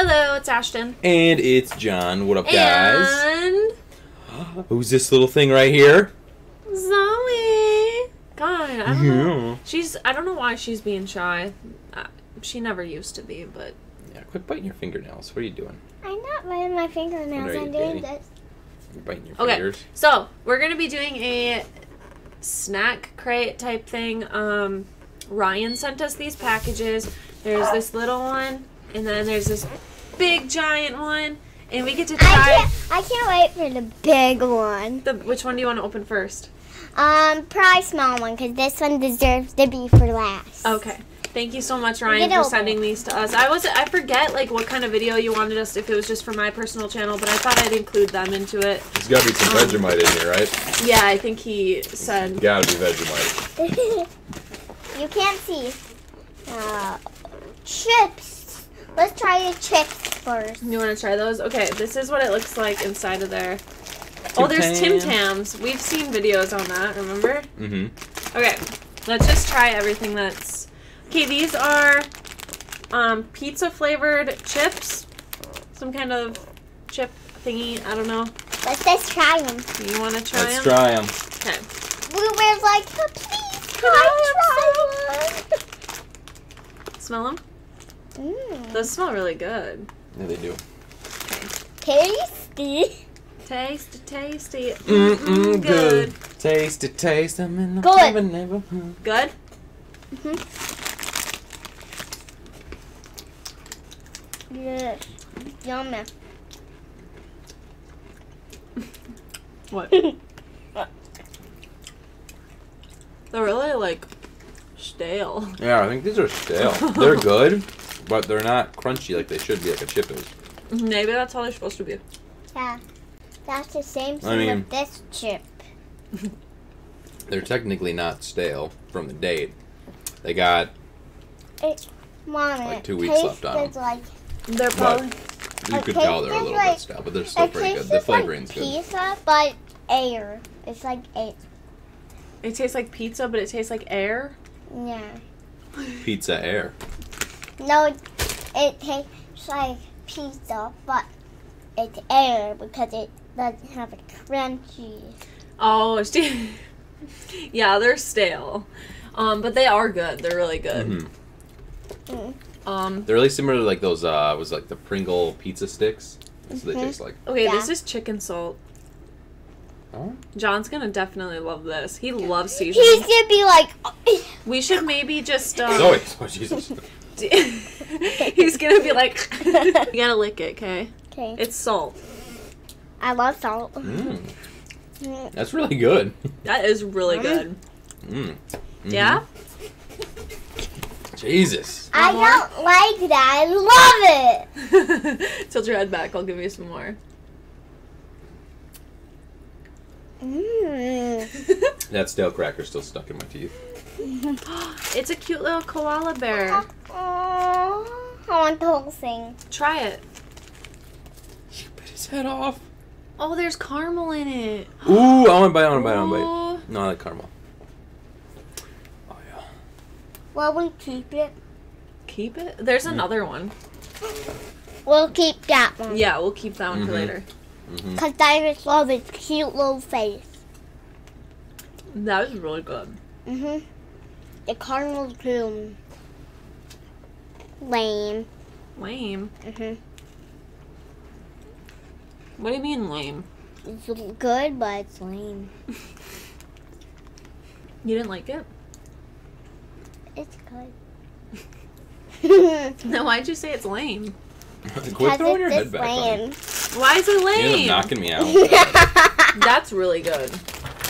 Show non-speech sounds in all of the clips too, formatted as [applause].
Hello, it's Ashtyn. And it's Jon. What up, guys? And Who's this little thing right here? Zoe. God, I don't know. She's. I don't know why she's being shy. Uh, she never used to be, but Yeah, quit biting your fingernails. What are you doing? I'm not biting my fingernails. What are you I'm doing doing? this. You're biting your Okay. fingers. So we're gonna be doing a snack crate type thing. Um, Ryan sent us these packages. There's this little one, and then there's this big giant one, and we get to I try can't. I can't wait for the big one. the. Which one do you want to open first? Um, probably small one because this one deserves to be for last. Okay. Thank you so much, Ryan, for sending these to us. I was I forget like what kind of video you wanted us if it was just for my personal channel, but I thought I'd include them into it. There's got to be some Vegemite in here, right? Yeah, I think he said. Got to be Vegemite. [laughs] you can't see. Uh, chips. Let's try the chips first. You want to try those? Okay, this is what it looks like inside of there. Oh, there's Tim Tim Tams. We've seen videos on that. Remember? Mm-hmm. Okay, let's just try everything that's. Okay, these are um, pizza flavored chips. Some kind of chip thingy. I don't know. Let's just try them. You want to try Let's them? try them. Okay. Bluebear's like, "Oh, please, can I Smell them? try one? Mmm. Those smell really good. Yeah, they do. Tasty. Tasty, tasty. Mm-mm, good. Taste it, taste them in the Good. never, never. Good? Mm-hmm. Yes. Yummy. [laughs] What? [laughs] They're really like stale. Yeah, I think these are stale. [laughs] They're good, but they're not crunchy like they should be, like a chip is. Maybe that's how they're supposed to be. Yeah. That's the same thing I mean- with this chip. [laughs] They're technically not stale from the date. They got, Mom, Like it two weeks left tastes on 'em. like They're but probably. you could tell they're a little like- bit stale, but they're still pretty good. tastes The like flavoring's good. pizza, but air. It's like air. It tastes like pizza, but it tastes like air. Yeah. Pizza air. No, it, it tastes like pizza, but it's air because it doesn't have a crunchy. Oh, [laughs] she- yeah, they're stale. Um, but they are good. They're really good. Mhm. Mm. Um, They're really similar to like those uh was like the Pringle pizza sticks. That's what they Mhm. taste like. okay, Yeah. this is chicken salt. Oh. Jon's gonna definitely love this. He loves He's seasoning. gonna be like, We should maybe just. [laughs] Um, Zoe. [laughs] Oh Jesus. [laughs] he's gonna be like, [laughs] you gotta lick it, okay? okay. It's salt. I love salt. Mm, Mm. that's really good. That is really Mm. good. Mm. Mhm. Yeah? Jesus. I don't like that. I love it. [laughs] Tilt your head back. I'll give you some more. Mm. That stale cracker's still stuck in my teeth. [gasps] it's a cute little koala bear. Oh, I want the whole thing. Try it. He bit his head off. Oh, there's caramel in it. [gasps] Ooh, I want to bite. I want to bite. I want to bite. No, I like caramel. Oh yeah. Well, we keep it. Keep it. There's another one. We'll keep that one. Yeah, we'll keep that one for Mhm. Later. Mm-hmm. Because I just love its cute little face. That was really good. Mm-hmm. The cardinal's too lame. Lame. Mm-hmm. What do you mean lame? It's good, but it's lame. [laughs] You didn't like it? It's good. [laughs] No, why'd you say it's lame? [laughs] Quit throwing your it's head back on lame. Why is it lame? You end lame? up knocking me out. [laughs] That's really good.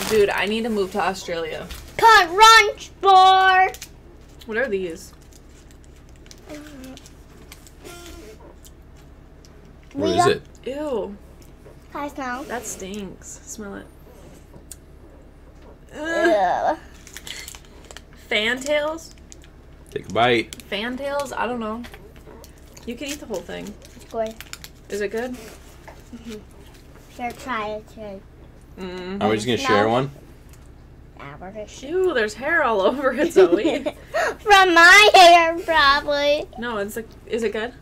Dude, I need to move to Australia. Crunch bar. What are these? What We is got- it? Ew, Can I smell? that stinks. Smell it. Ugh. Ugh. Fantales? Take a bite. Fantales? I don't know. You can eat the whole thing. It's good. Is it good? Sure, try it too. Mm. Are we just gonna No. share one? Yeah, we're gonna Ew, there's hair all over it, Zoe. [laughs] From my hair, probably. no, it's like, is it good?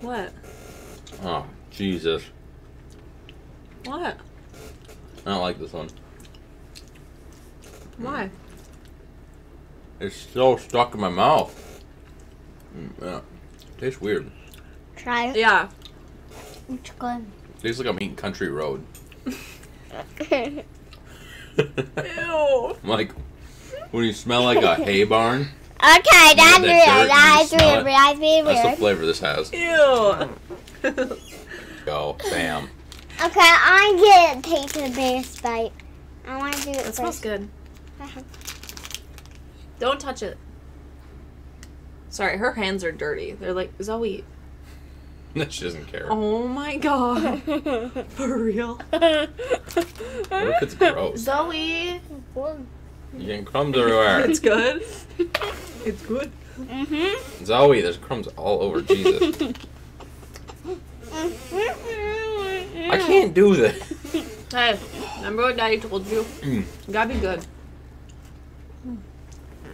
What? Oh, Jesus. What? I don't like this one. Why? It's so stuck in my mouth. Mm, yeah. Tastes weird. Try it. Yeah. It's good. Tastes like I'm eating country road. okay, Ew. [laughs] like when you smell like a hay [laughs] barn. Okay, that's that weird. dirt, That's you smell weird. That's weird. That's the flavor this has. Ew. Go, bam. Okay, I get to take the biggest bite. I want to do it that smells good. [laughs] Don't touch it. Sorry, her hands are dirty. They're like, Zoe, [laughs] she doesn't care. oh my god. [laughs] For real? What if it's gross? Zoe. You're getting crumbs everywhere. It's good. It's good. Mhm. Zoe, there's crumbs all over. Jesus. I can't do this. Hey, remember what Daddy told you? Mm. You gotta be good.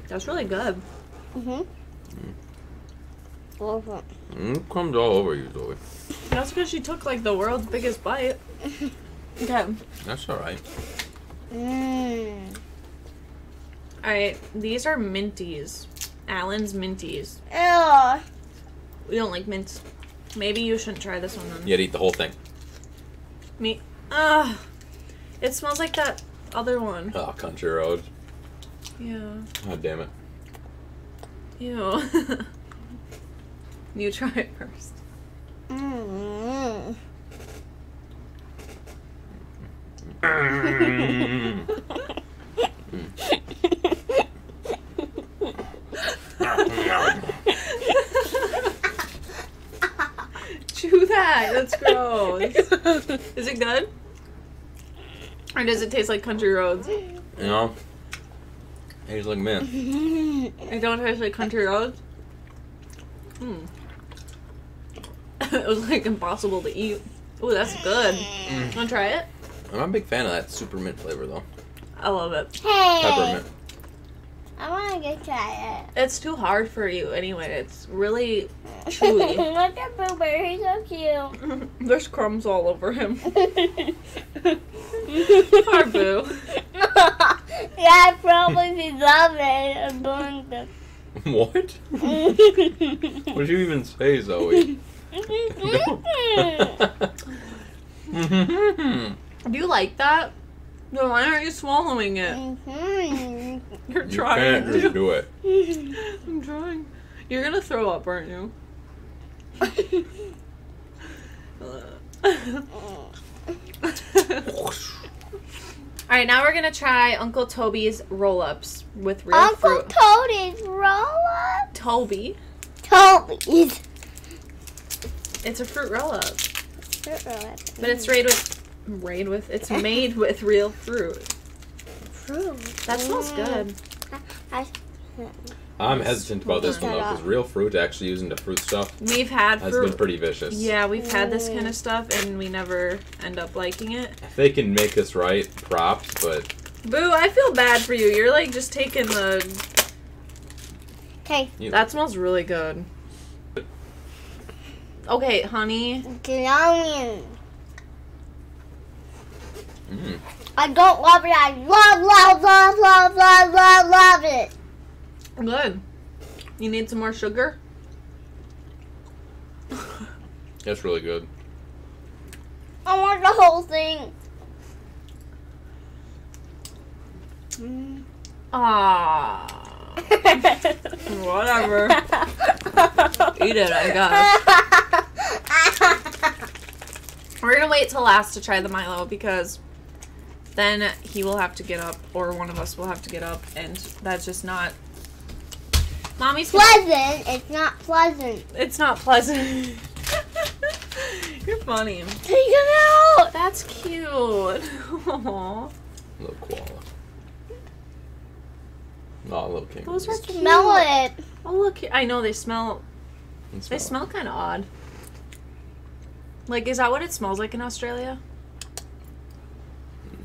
That's really good. Mhm. Mhm. Mm, crumbs all over you, Zoe. That's because she took like the world's biggest bite. Okay. That's alright. Mm. Alright, these are minties. Allen's minties. Ew. We don't like mints. Maybe you shouldn't try this one then. You gotta eat the whole thing. Me. Ugh. It smells like that other one. Oh, country road. Yeah. God damn it. Ew. [laughs] you try it first. Mm. Chew that. That's gross. Is it good? Or does it taste like country roads? You know? Tastes like mint. It don't taste like country roads? Hmm. [laughs] it was like impossible to eat. Oh, that's good. Mm. Wanna try it? I'm a big fan of that super mint flavor, though. I love it. Hey. Peppermint. I want to get try it. It's too hard for you anyway. It's really it. [laughs] chewy. Look at Boober. He's so cute. [laughs] There's crumbs all over him. Poor Boo. yeah, I probably love it. I'm doing what? What did you even say, Zoe? Mhm. Do you like that? No, why aren't you swallowing it? Mhm. You're you trying can't just to. do it. [laughs] I'm trying. You're gonna throw up, aren't you? [laughs] Alright, now we're gonna try Uncle Toby's roll ups with real Uncle fruit. Cody's roll up. Toby. Toby's. It's a fruit roll up. But But it's made with made with it's [laughs] made with real fruit. fruit. That smells mm. good. I, I'm hesitant about this one, though, because real fruit actually using the fruit stuff We've had has fruit been pretty vicious. Yeah, we've had this kind of mm. stuff and we never end up liking it. If they can make this right, props, but Boo, I feel bad for you. You're like just taking the okay, That smells really good. Okay, honey. glowing. mm, I don't love it. I love, love, love, love, love, love, love it. Good. You need some more sugar? that's really good. I want the whole thing. Ah. Whatever. [laughs] Eat it, I guess. We're gonna wait till last to try the Milo because then he will have to get up, or one of us will have to get up, and that's just not. Mommy's pleasant. It's not pleasant. It's not pleasant. [laughs] You're funny. Take it out. That's cute. [laughs] Aw. Little koala. Oh, little king. Those are cute. Smell it. Oh look, I know they smell. Let's They smell smell kind of odd. Like, is that what it smells like in Australia?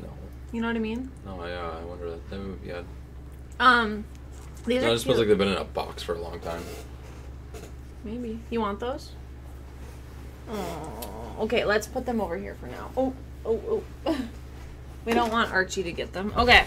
No. You know what I mean? No, yeah, I wonder that, that would be odd. Um, these No, are it smells like they've been in a box for a long time. Maybe you want those? Oh, okay, let's put them over here for now. Oh, oh, oh. [laughs] we don't want Archie to get them. Okay.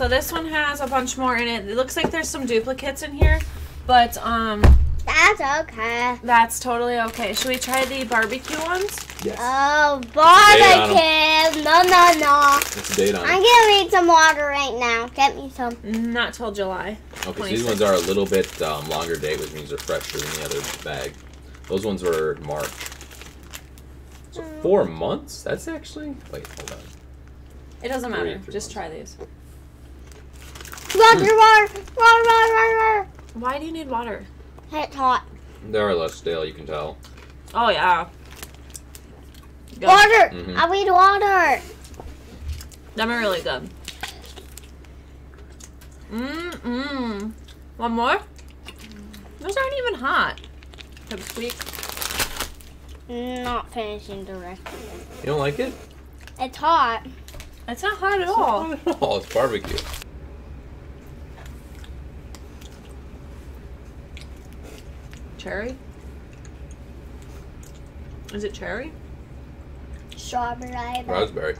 So this one has a bunch more in it. It looks like there's some duplicates in here, but um, That's okay. that's totally okay. Should we try the barbecue ones? Yes. Oh, barbecue. No, no, no. It's a date on I'm gonna need some water right now. Get me some. Not till July. Okay, so these ones are a little bit um, longer date, which means they're fresher than the other bag. Those ones were March. So four months? That's actually. Wait, hold on. It doesn't Three, matter. Just months. try these. Water, water, water, water, water. Why do you need water? It's hot. They are less stale, you can tell. Oh yeah. Good. Water. Mhm. I need water. Them are really good. Mmm, mmm. One more? Those aren't even hot. Pipsqueak. Not finishing directly. You don't like it? It's hot. It's not hot at all. Not at all. It's barbecue. Cherry? Is it cherry? Strawberry. Raspberry,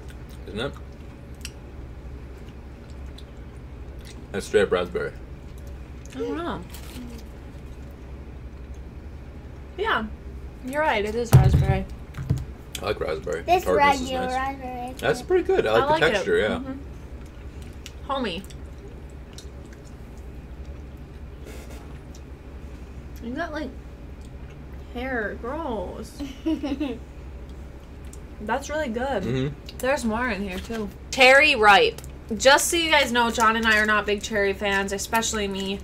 isn't it? That's straight up raspberry. I don't know. Yeah, you're right. It is raspberry. I like raspberry. This Tartness is regular nice. raspberry. That's pretty good. I like, the texture, it. yeah. Mhm. Homey. You got like hair. Gross. [laughs] That's really good. hmm There's more in here too. Cherry ripe. Just so you guys know, Jon and I are not big cherry fans, especially me.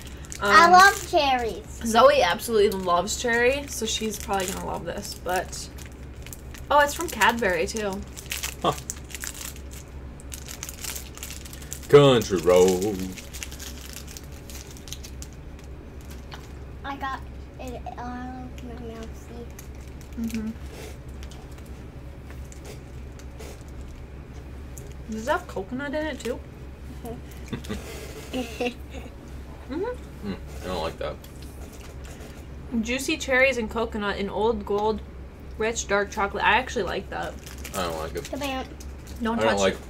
Um, I love cherries. Zoe absolutely loves cherry, so she's probably gonna love this. But oh, it's from Cadbury too. Country road. I got it. Uh, my mouth. See. Mm-hmm. Does it have coconut in it too? [laughs] Mm-hmm. Mm, I don't like that. Juicy cherries and coconut in old gold, rich dark chocolate. I actually like that. I don't like it. Come on. Don't I touch don't like it.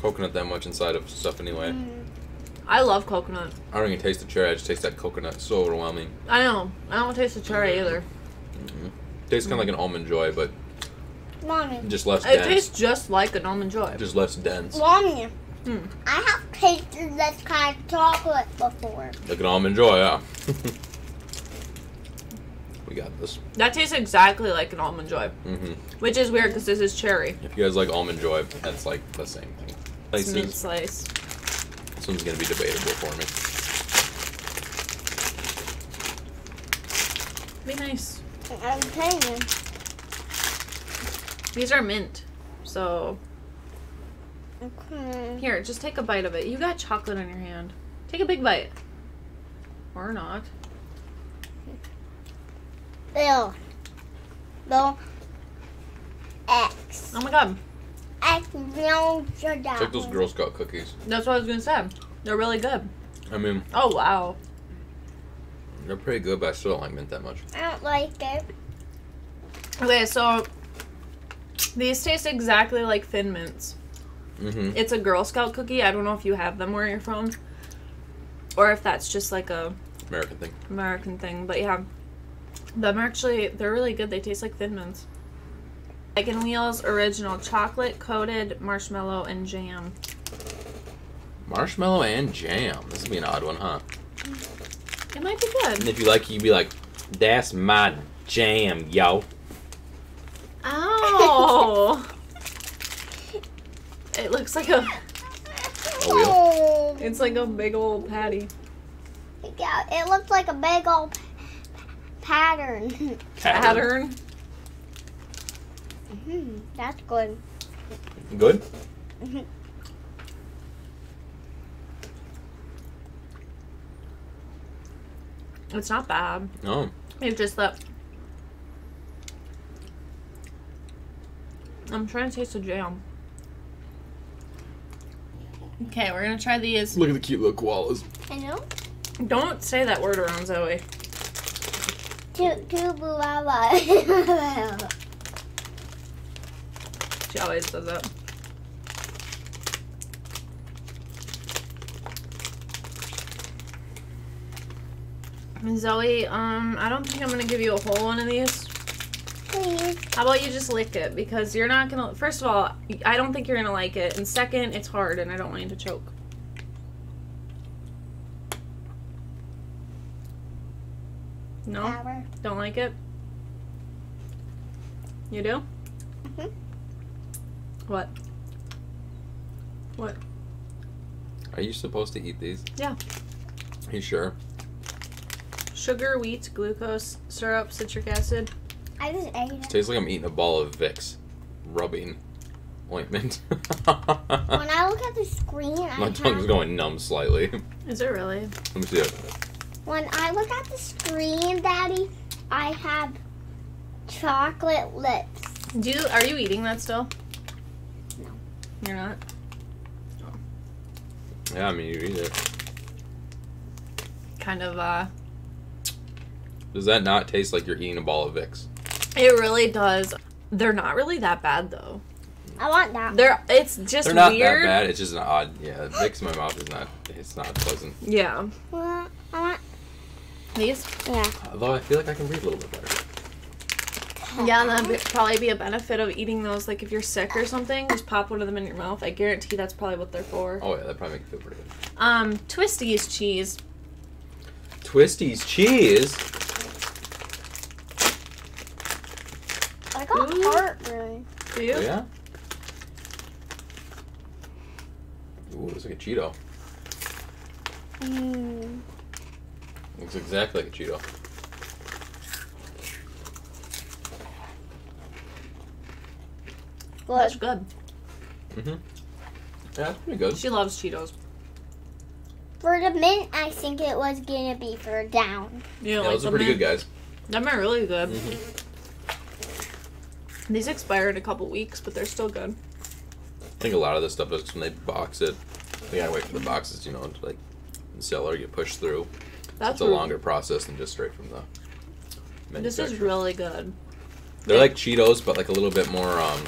coconut that much inside of stuff anyway. Mm. I love coconut. I don't even taste the cherry. I just taste that coconut. It's so overwhelming. I know. I don't taste the cherry either. Hmm Tastes kind of like an almond joy, but Mommy. just less It dense. tastes just like an almond joy. Just less dense. Mommy. Hmm. I have tasted this kind of chocolate before. Like an almond joy, yeah. [laughs] we got this. That tastes exactly like an almond joy, hmm which is weird because this is cherry. If you guys like almond joy, that's like the same thing. It's mint slice. This one's gonna be debatable for me. Be nice. I'm telling you. These are mint. So Okay. here, just take a bite of it. You got chocolate on your hand. Take a big bite. Or not. Bill. Bill. X. Oh my god. X. No, It's like those Girl Scout cookies. That's what I was gonna say. They're really good. I mean, Oh wow. They're pretty good, but I still don't like mint that much. I don't like it. Okay, so these taste exactly like Thin Mints. hmm It's a Girl Scout cookie. I don't know if you have them where you're from, or if that's just like a American thing. American thing. But yeah, them are actually they're really good. They taste like Thin Mints. Wagon Wheels original chocolate coated marshmallow and jam. Marshmallow and jam. This would be an odd one, huh? It might be good. And if you like it, you'd be like, that's my jam, yo. Ow! [laughs] it looks like a. A wheel? Oh. It's like a big old patty. Yeah, it looks like a big old p- pattern. Pattern. Mhm, That's good. Good? Mhm. It's not bad. Oh. It's just that. I'm trying to taste the jam. Okay, we're gonna try these. Look at the cute little koalas. I know. Don't say that word around Zoe. Two, two blue. [laughs] She always does it. Zoe, um, I don't think I'm gonna give you a whole one of these. Please. How about you just lick it? Because you're not gonna. First of all, I don't think you're gonna like it, and second, it's hard, and I don't want you to choke. No, Power. don't like it. You do? Mhm. What? What? Are you supposed to eat these? Yeah. you sure? Sugar, wheat, glucose, syrup, citric acid. I just ate it. Tastes like I'm eating a ball of Vicks rubbing ointment. [laughs] When I look at the screen, I My tongue's have, going numb slightly. Is it really? Let me see it. when I look at the screen, Daddy, I have chocolate lips. Do you are you eating that still? No. You're not. Yeah, I mean, you eat it. Kind of. uh Does that not taste like you're eating a ball of Vicks? It really does. They're not really that bad though. I want that. They're. It's just They're not weird. that bad. It's just an odd. Yeah, Vicks in my mouth is not. It's not pleasant. Yeah. Well, I want. These. Yeah. Although I feel like I can breathe a little bit better. Yeah, that'd be, probably be a benefit of eating those. Like if you're sick or something, just pop one of them in your mouth. I guarantee that's probably what they're for. Oh yeah, that probably make you feel pretty good. Um, Twisties cheese. Twisties cheese. I got Ooh. heartburn. Do you? Yeah. Ooh, looks like a Cheeto. Mm. Looks exactly like a Cheeto. That's Good. good. Mm-hmm. Yeah, that's pretty good. She loves Cheetos. For the mint, I think it was gonna be for down. You Yeah, like those are pretty man? good, guys. Them are really good. Mhm. These expire in a couple weeks, but they're still good. I think a lot of this stuff is when they box it. They gotta wait for the boxes, you know, to like the seller get pushed through. That's it's a longer process than just straight from the. This is really good. They're like Cheetos, but like a little bit more. Um,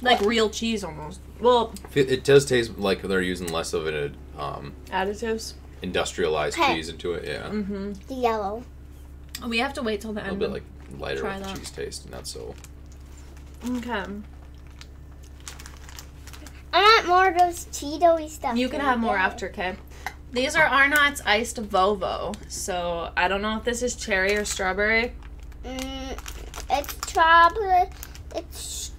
Like real cheese almost. Well, it, it does taste like they're using less of an um, additives. industrialized Hey. cheese into it. Yeah, Mm-hmm. The yellow. We have to wait till the a little end. bit like lighter Try with the that. cheese taste, not so. Okay. I want more of those Cheeto-y stuff. You can have more there. after, okay? These are Arnott's iced Vovo. So I don't know if this is cherry or strawberry. Mm, it's chocolate. It's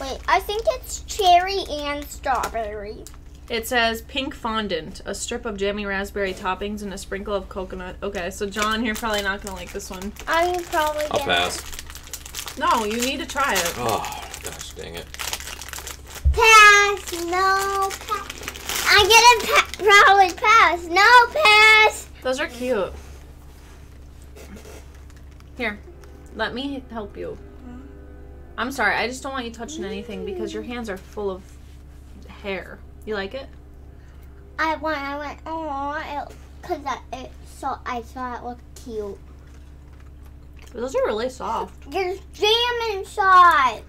wait. I think it's cherry and strawberry. It says pink fondant, a strip of jammy raspberry toppings, and a sprinkle of coconut. Okay, so Jon, you're probably not gonna like this one. I'm probably. I'll gonna pass. No, you need to try it. Oh gosh, dang it! Pass. No. Pass. I get a pa- probably pass. No pass. Those are cute. Here, let me help you. I'm sorry, I just don't want you touching anything because your hands are full of hair. You like it? I went. I went. Oh, because it so I saw it looked cute. Those are really soft. There's jam inside.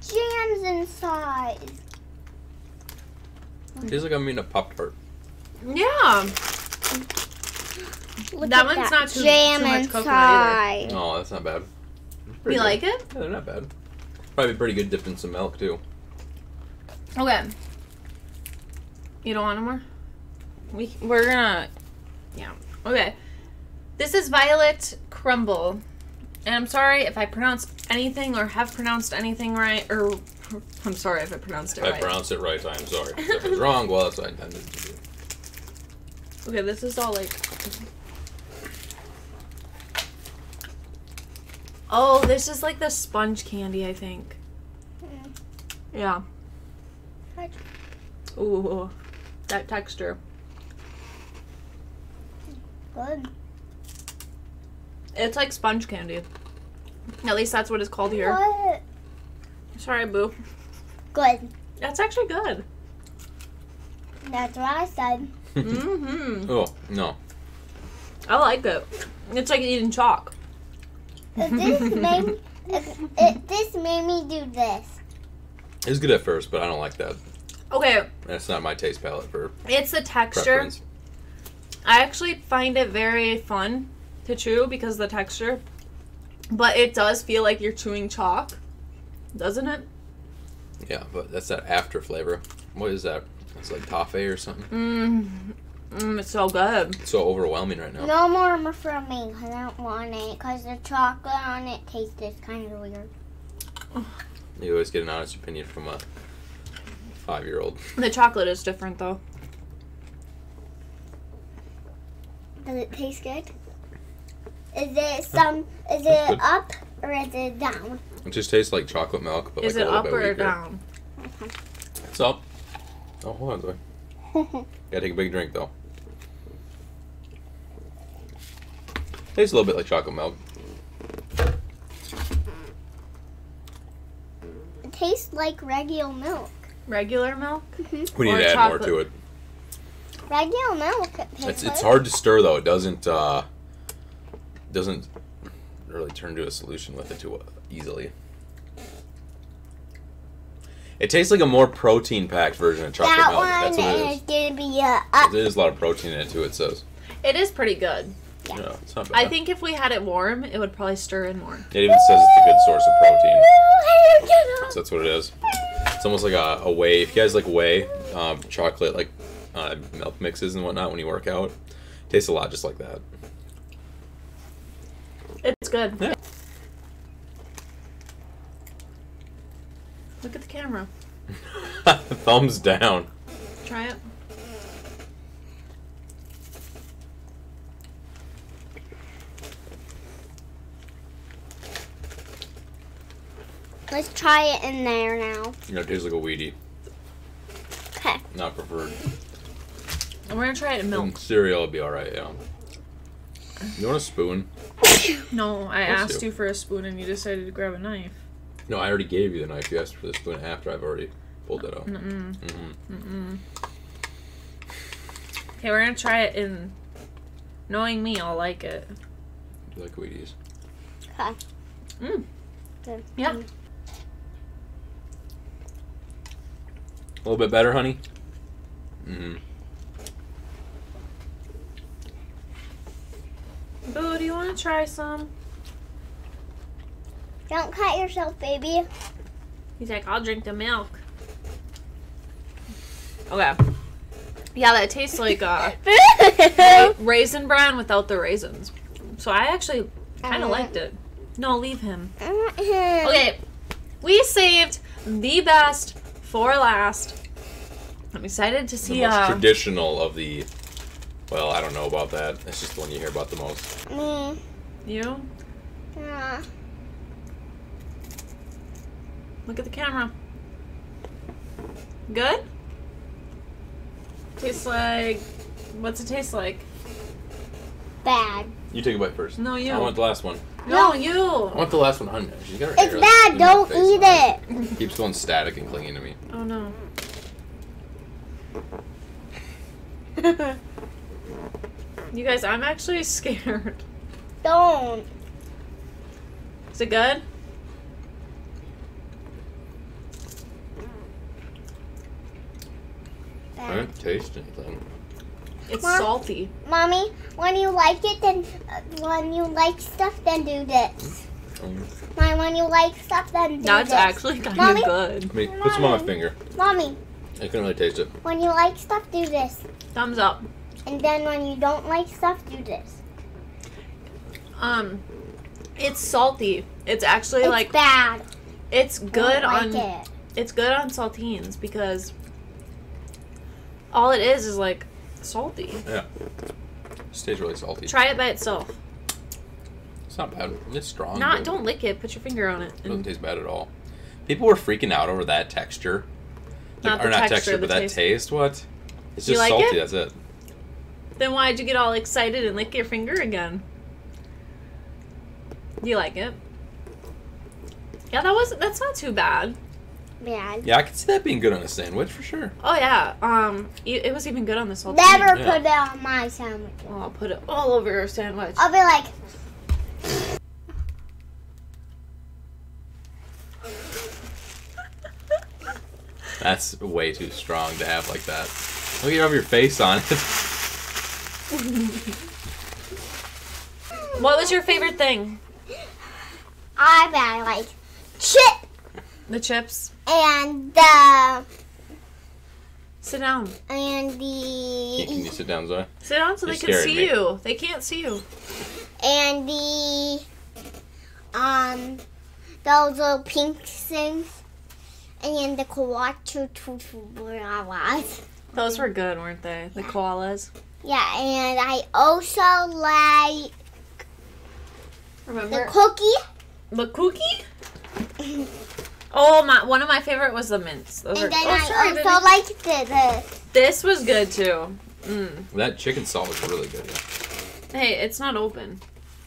Jam's inside. Tastes like I'm eating a pop tart. Yeah. Look That at one's not too- jam too much coconut inside. Oh, that's not bad. It's You good. like it? Yeah, they're not bad. Probably pretty good dipped in some milk too. Okay. You don't want any more? We we're gonna yeah. Okay. This is Violet Crumble. And I'm sorry if I pronounced anything or have pronounced anything right or I'm sorry if I pronounced it If I right. pronounced it right, I'm sorry. If it's wrong, well, that's what I intended to do. Okay, this is all like Oh, this is like the sponge candy, I think. Mm. Yeah. Ooh, that texture. Good. It's like sponge candy. At least that's what it's called here. Good. Sorry, boo. Good. That's actually good. That's what I said. mm-hmm. Oh no, I like it. It's like eating chalk. This [laughs] made if, if this made me do this. It was good at first, but I don't like that. Okay, That's not my taste palette for it's the texture. preference. I actually find it very fun to chew because of the texture. But it does feel like you're chewing chalk, doesn't it? Yeah, but that's that after flavor. What is that? It's like toffee or something. Mmm. Mm, it's so good. It's so overwhelming right now. No more from me because I don't want it because the chocolate on it tastes kind of weird. [sighs] You always get an honest opinion from a five-year-old. The chocolate is different though. Does it taste good? Is it some? Is it up or is it down? It just tastes like chocolate milk, but Is like it a little up bit or weaker. down? It's up. Oh, hold on, Zoe. [laughs] Gotta take a big drink though. Tastes a little bit like chocolate milk. it tastes like regular milk. Regular milk? We need Or to add more to it. Regular milk. It It's it's hard to stir though. It doesn't uh doesn't really turn to a solution with it too uh, easily. It tastes like a more protein packed version of chocolate That milk. That's one what it is is. gonna be uh. There's a lot of protein in it too. It says. It is pretty good. Yeah. Yeah, it's not bad. I think if we had it warm, it would probably stir in more. it even says it's a good source of protein. So [laughs] that's what it is. It's almost like a, a whey. If you guys like whey, um, chocolate like uh, milk mixes and whatnot when you work out, tastes a lot just like that. It's good. Yeah. Look at the camera. [laughs] Thumbs down. Try it. Let's try it in there now. You know, it tastes like a weedy. Okay. Not preferred. And we're gonna try it in milk. cereal would be alright, yeah. You want a spoon? No, I Bless asked you. you for a spoon and you decided to grab a knife. No, I already gave you the knife. You asked for the spoon after I've already pulled it out. Mm-mm. Mm-hmm. Mm-mm. Okay, we're gonna try it in. Knowing me, I'll like it. Do you like Wheaties? Okay. Mm. Good. Yeah. A little bit better, honey? Mm-hmm. Boo, do you want to try some? Don't cut yourself, baby. He's like, I'll drink the milk. Okay. Yeah, that tastes like uh, [laughs] raisin bran without the raisins. So I actually kind of liked it. No, leave him. okay. Okay, we saved the best for last. I'm excited to The see. most Uh, traditional of the. Well, I don't know about that. That's just the one you hear about the most. Me. you Yeah. look at the camera. Good. Tastes like. What's it taste like? Bad. You take a bite first. No, you. I want the last one. No, you. I want the last one, honey. She's got her It's hair bad. in Don't eat now. it. [laughs] Keeps going static and clinging to me. Oh no. [laughs] [laughs] You guys, I'm actually [laughs] scared. Don't. Is it good? I don't taste anything. It's Mom? salty. Mommy, when you like it, then uh, when you like stuff, then do this. Um, Mom, when you like stuff, then do That's this. actually kind Mommy? of good. I mean, put some on my finger. Mommy, I can't really taste it. when you like stuff, do this. Thumbs up. And then when you don't like stuff, do this. Um, it's salty. It's actually It's like bad. it's I good don't on like it. it's good on saltines because all it is is like salty. Yeah. It tastes really salty. Try it by itself. It's not bad. It's strong. Not don't lick it. Put your finger on it. It doesn't taste bad at all. People were freaking out over that texture. Not or the not texture, texture, the but that taste. taste. What? It's You just like salty. it? That's it. Then why'd you get all excited and lick your finger again? Do you like it? Yeah, that wasn't. that's not too bad. Bad. Yeah, I could see that being good on a sandwich for sure. Oh yeah, um, it was even good on this whole. Never thing. put yeah. it on my sandwich. Oh, I'll put it all over your sandwich. I'll be like. That's way too strong to have like that. Look, you have your face on it. [laughs] [laughs] What was your favorite thing? I buy like chip The chips. and the Sit down. and Can you, can you sit down, Zoe? Sit down so You're they can see me. you. They can't see you. and the um those little pink things and the kawachu tutu Those were good, weren't they? The koalas. Yeah, and I also like the cookie. the cookie? Oh my! One of my favorite was the mints. Those And are, then oh, sorry, I baby. also like the, the This was good too. Mm. That chicken salt was really good. Yeah. Hey, it's not open.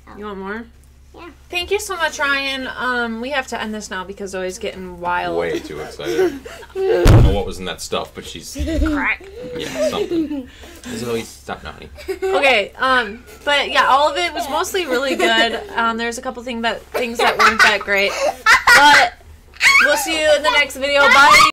Oh. You want more? Yeah. Thank you so much, Ryan. Um, we have to end this now because Zoe's getting wild. Way too excited. [laughs] I don't know what was in that stuff, but she's Crack. yeah something. Zoe, stop naughty. Okay. Um, but yeah, all of it was mostly really good. Um, there's a couple thing that things that weren't that great, but we'll see you in the next video. Bye.